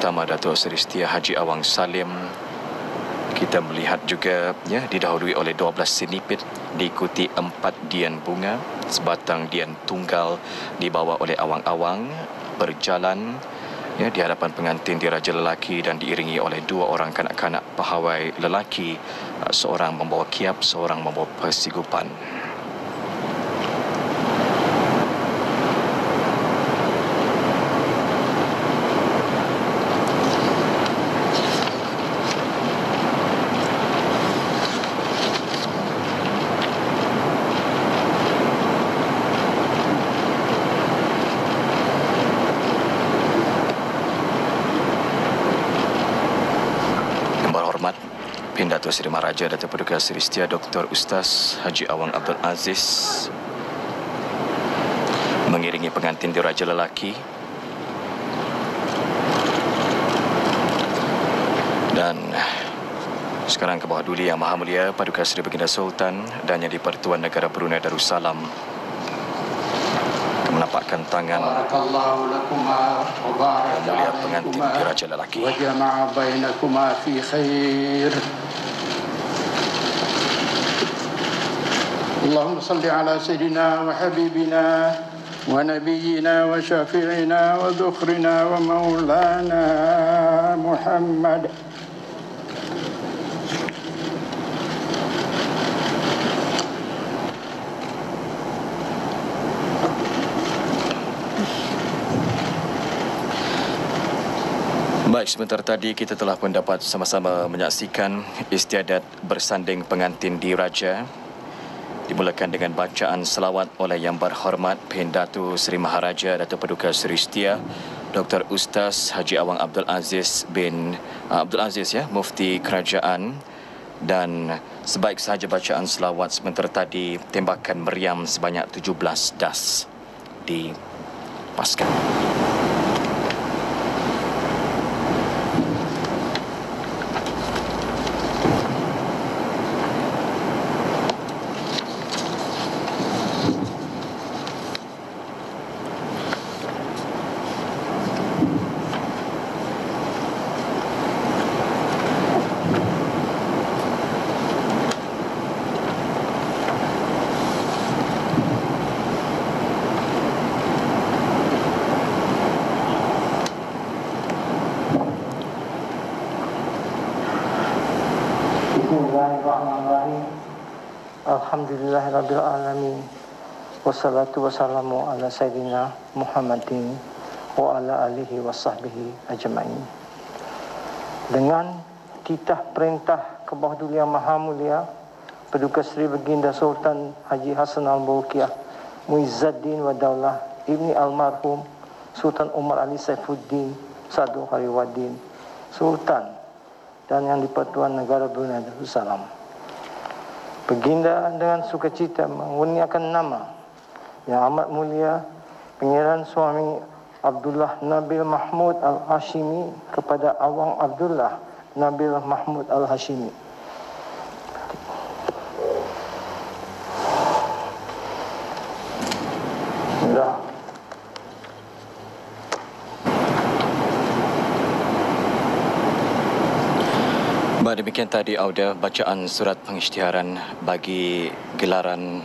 Utama Datuk Seri Setia Haji Awang Salim. Kita melihat juga ya didahului oleh 12 sinipit diikuti 4 dian bunga sebatang dian tunggal dibawa oleh awang-awang berjalan ya di hadapan pengantin diraja lelaki dan diiringi oleh dua orang kanak-kanak pahawai lelaki seorang membawa kiap seorang membawa persigupan Datuk Seri Maharaja Datuk Paduka Seri Setia Dr. Ustaz Haji Awang Abdul Aziz mengiringi pengantin diraja lelaki dan sekarang ke bawah duli Yang Maha Mulia Paduka Seri Baginda Sultan dan Yang di-Pertuan Negara Brunei Darussalam menampakkan tangan melihat pengantin diraja lelaki. وجمع بينكما في خير اللهم صل على سيدنا وحبيبنا ونبينا وشفيعنا وذخرنا ومولانا محمد Baik, sebentar tadi kita telah pun dapat sama-sama menyaksikan istiadat bersanding pengantin diraja dimulakan dengan bacaan selawat oleh Yang Berhormat Pendatu Seri Maharaja Datuk Paduka Seri Setia Dr. Ustaz Haji Awang Abdul Aziz bin uh, Abdul Aziz ya, Mufti Kerajaan dan sebaik sahaja bacaan selawat sebentar tadi tembakan meriam sebanyak 17 das dipaskan. Bismillahirrahmanirrahim. Alhamdulillahirabbil alamin. Wassalatu wassalamu ala sayyidina Muhammadin wa ala alihi wa sahbihi ajma'in. Dengan titah perintah ke bawah Yang Maha Mulia Paduka Seri Baginda Sultan Haji Hasan Al-Bolkiah Muizzaddin wa Daulah Ibni Almarhum Sultan Umar Ali Saifuddin Sadu Hariwaddin Sultan dan yang di-Pertuan Negara Brunei Darussalam. Baginda dengan sukacita mengurniakan nama yang amat mulia Pengiran Suami Abdullah Nabil Mahmud Al-Hashimi kepada Awang Abdullah Nabil Mahmud Al-Hashimi. Bismillah. Baik, demikian tadi Auda bacaan surat pengisytiharan bagi gelaran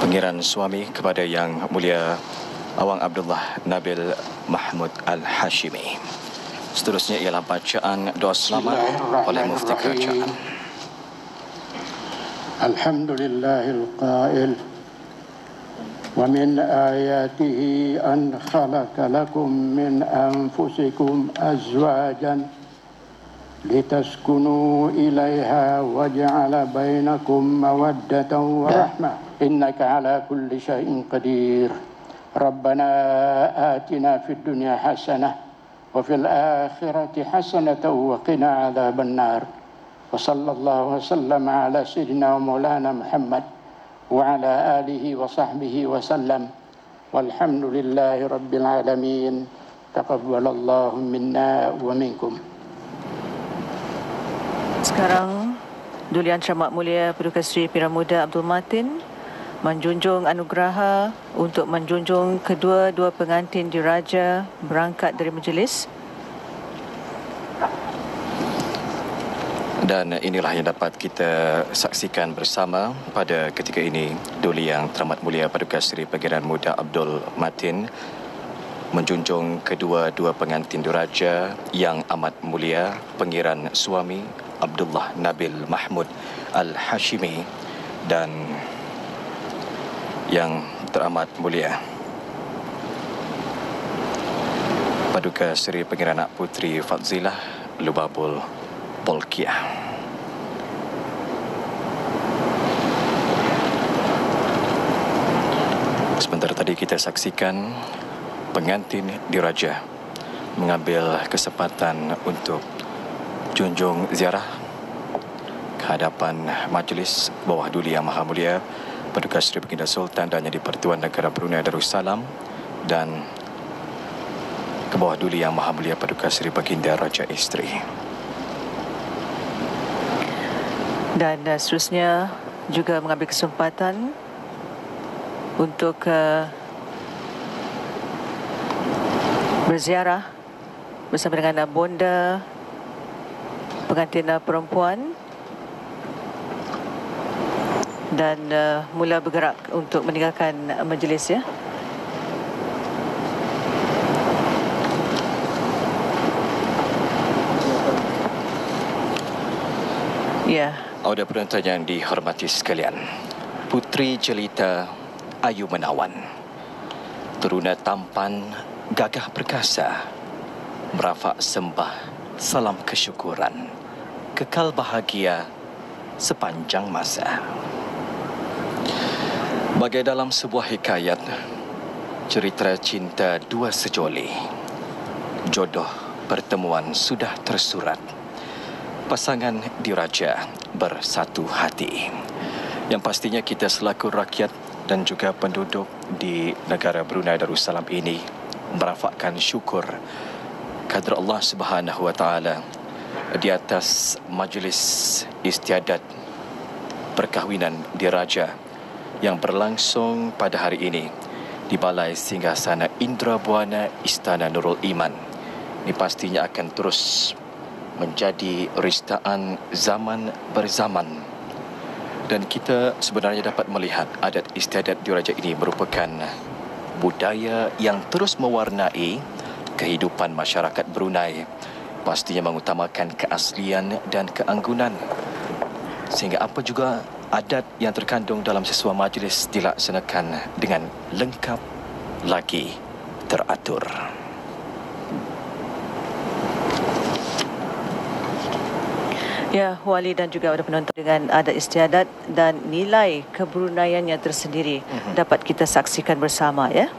pengiran suami kepada Yang Mulia Awang Abdullah Nabil Mahmud Al-Hashimi. Seterusnya ialah bacaan doa selamat oleh Mufti Kerajaan. Alhamdulillahil Qail. ومن آياته أن خلق لكم من أنفسكم أزواجا لتسكنوا إليها وجعل بينكم مودة ورحمة. إنك على كل شيء قدير. ربنا آتنا في الدنيا حسنة وفي الآخرة حسنة وقنا عذاب النار. وصلى الله وسلم على سيدنا ومولانا محمد. وعلى آله وصحبه وسلم والحمد لله رب العالمين تقبل الله منا ومنكم Sekarang Duli Yang Cermat Mulia Paduka Seri Piramuda Abdul Matin menjunjung anugerah untuk menjunjung kedua-dua pengantin diraja berangkat dari majlis. Dan inilah yang dapat kita saksikan bersama pada ketika ini. Duli Yang Teramat Mulia Paduka Seri Pangeran Muda Abdul Matin menjunjung kedua-dua pengantin diraja yang amat mulia Pengiran Suami Abdullah Nabil Mahmud Al-Hashimi dan yang teramat mulia Paduka Seri Pangeran Anak Putri Fadzilah Lubabul Polkiah. Sebentar tadi kita saksikan pengantin diraja mengambil kesempatan untuk junjung ziarah ke hadapan majlis bawah duli yang maha mulia Paduka Seri Baginda Sultan dan Yang di-Pertuan Negara Brunei Darussalam dan ke bawah duli yang maha mulia Paduka Seri Baginda Raja Isteri. Dan uh, seterusnya juga mengambil kesempatan untuk uh, berziarah bersama dengan uh, bonda pengantin uh, perempuan dan uh, mula bergerak untuk meninggalkan uh, majlis ya. Yeah. Audio penonton yang dihormati sekalian, Putri Jelita Ayu Menawan, teruna tampan, gagah perkasa, merafak sembah, salam kesyukuran, kekal bahagia sepanjang masa. Bagai dalam sebuah hikayat, cerita cinta dua sejoli, jodoh pertemuan sudah tersurat, pasangan diraja bersatu hati. Yang pastinya kita selaku rakyat dan juga penduduk di negara Brunei Darussalam ini merafakkan syukur kadar Allah Subhanahu wa taala di atas majlis istiadat perkahwinan diraja yang berlangsung pada hari ini di Balai Singgasana Indra Buana Istana Nurul Iman. Ini pastinya akan terus menjadi ristaan zaman berzaman dan kita sebenarnya dapat melihat adat istiadat diraja ini merupakan budaya yang terus mewarnai kehidupan masyarakat Brunei pastinya mengutamakan keaslian dan keanggunan sehingga apa juga adat yang terkandung dalam sesuatu majlis dilaksanakan dengan lengkap lagi teratur. Ya, wali dan juga ada penonton dengan adat istiadat dan nilai kebrunaian yang tersendiri uh-huh. dapat kita saksikan bersama ya.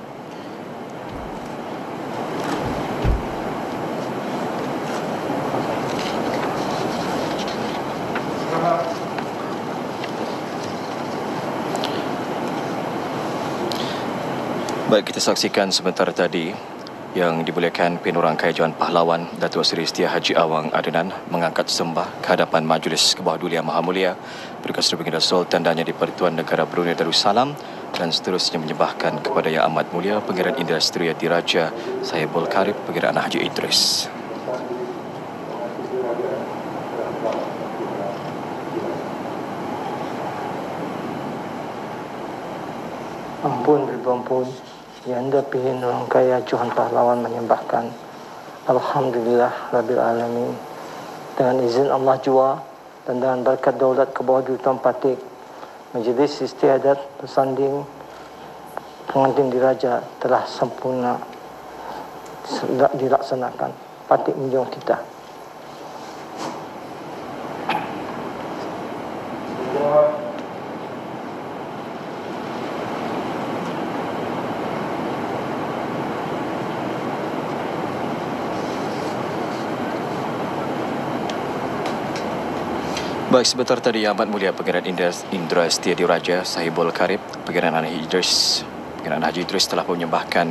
Baik, kita saksikan sebentar tadi yang dimuliakan Penurang Kajuan Pahlawan Datuk Seri Setia Haji Awang Adenan mengangkat sembah ke hadapan Majlis Kebawah Duli Yang Maha Mulia Berkas Baginda Sultan dan Yang di-Pertuan Negara Brunei Darussalam dan seterusnya menyembahkan kepada Yang Amat Mulia Pengiran Industri Diraja Sahibul Karib Pengiran Haji Idris. Ampun, ampun yang pilih orang kaya Tuhan pahlawan menyembahkan. Alhamdulillah Rabbil Alamin. Dengan izin Allah jua dan dengan berkat daulat ke bawah Tuan Patik Majlis Istiadat bersanding pengantin diraja telah sempurna dilaksanakan. Patik menjong kita Baik, sebentar tadi Amat Mulia Pengiran Indra Setia Diraja Sahibul Karib Pengiran Haji Idris Pengiran Haji Idris telah menyembahkan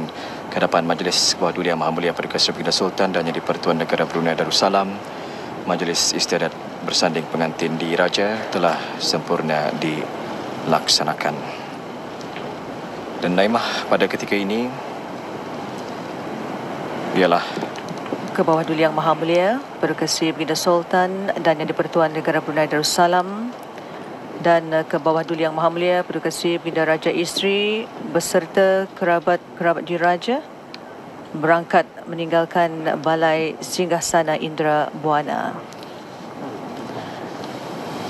ke hadapan Majlis Sebuah Duli Yang Maha Mulia Perikasa Baginda Sultan dan Yang di-Pertuan Negara Brunei Darussalam Majlis Istiadat Bersanding Pengantin di Raja telah sempurna dilaksanakan. Dan Naimah pada ketika ini ialah ke bawah Duli Yang Maha Mulia, Paduka Seri Baginda Sultan dan Yang di-Pertuan Negara Brunei Darussalam dan uh, ke bawah Duli Yang Maha Mulia, Paduka Seri Baginda Raja Isteri beserta kerabat-kerabat diraja berangkat meninggalkan Balai Singgahsana Indra Buana.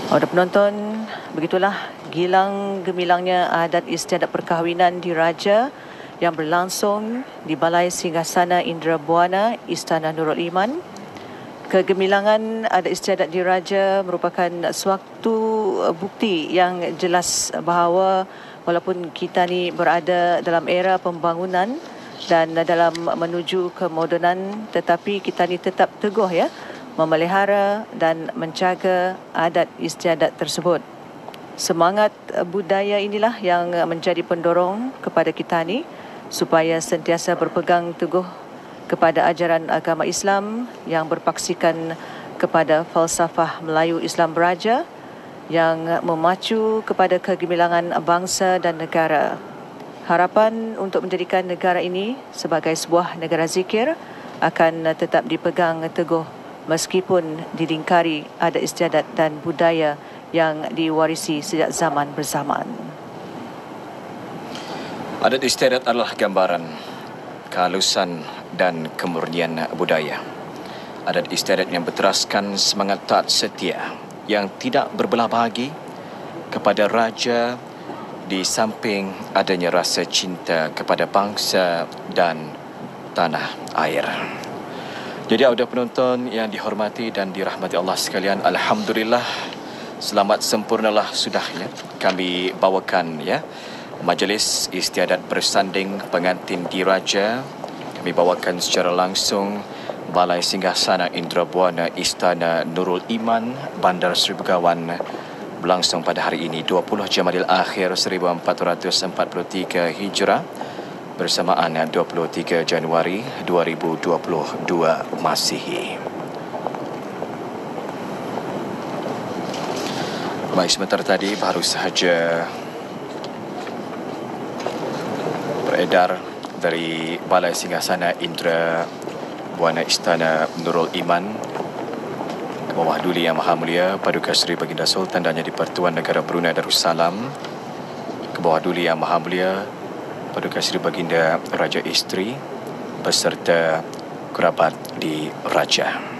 Ada penonton, begitulah gilang gemilangnya adat istiadat perkahwinan diraja yang berlangsung di Balai Singgasana Indra Buana, Istana Nurul Iman. Kegemilangan ada istiadat diraja merupakan suatu uh, bukti yang jelas bahawa walaupun kita ni berada dalam era pembangunan dan dalam menuju kemodenan tetapi kita ni tetap teguh ya memelihara dan menjaga adat istiadat tersebut. Semangat uh, budaya inilah yang menjadi pendorong kepada kita ni supaya sentiasa berpegang teguh kepada ajaran agama Islam yang berpaksikan kepada falsafah Melayu Islam Beraja yang memacu kepada kegemilangan bangsa dan negara. Harapan untuk menjadikan negara ini sebagai sebuah negara zikir akan tetap dipegang teguh meskipun dilingkari ada istiadat dan budaya yang diwarisi sejak zaman berzaman. Adat istiadat adalah gambaran kehalusan dan kemurnian budaya. Adat istiadat yang berteraskan semangat taat setia yang tidak berbelah bahagi kepada raja di samping adanya rasa cinta kepada bangsa dan tanah air. Jadi ada penonton yang dihormati dan dirahmati Allah sekalian, alhamdulillah selamat sempurnalah sudah ya kami bawakan ya Majlis Istiadat Bersanding Pengantin Diraja kami bawakan secara langsung Balai Singgahsana Indra Buana Istana Nurul Iman Bandar Seri Begawan berlangsung pada hari ini 20 Jamadil Akhir 1443 Hijrah bersamaan 23 Januari 2022 Masihi. Baik, sebentar tadi baru sahaja beredar dari Balai Singgasana Indra Buana Istana Nurul Iman ke bawah Duli Yang Maha Mulia Paduka Seri Baginda Sultan dan Yang di-Pertuan Negara Brunei Darussalam ke bawah Duli Yang Maha Mulia Paduka Seri Baginda Raja Isteri beserta kerabat di Raja.